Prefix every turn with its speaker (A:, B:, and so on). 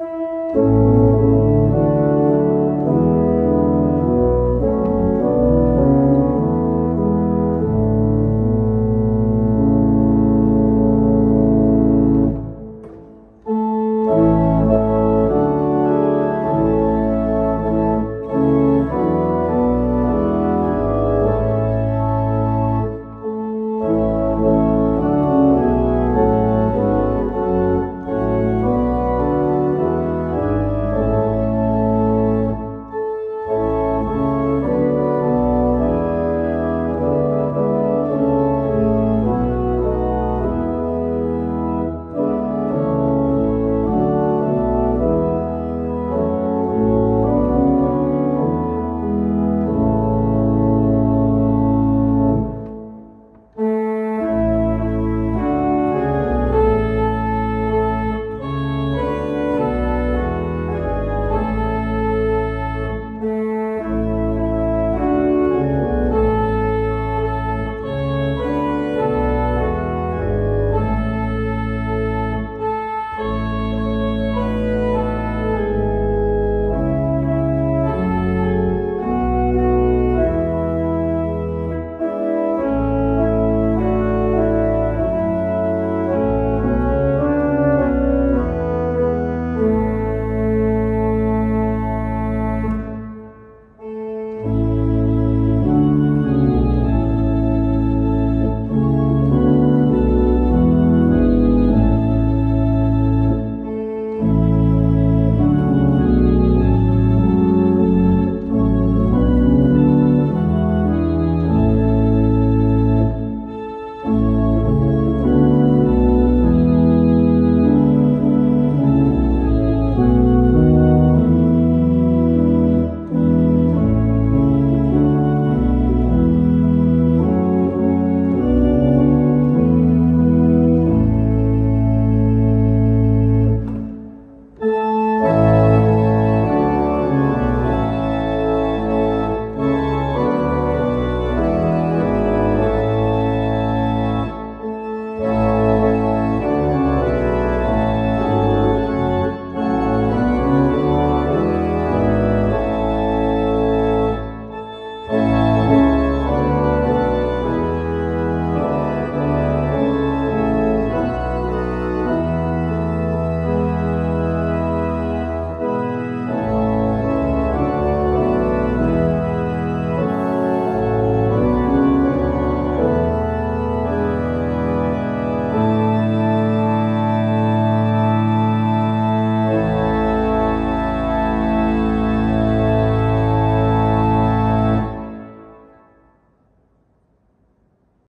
A: Música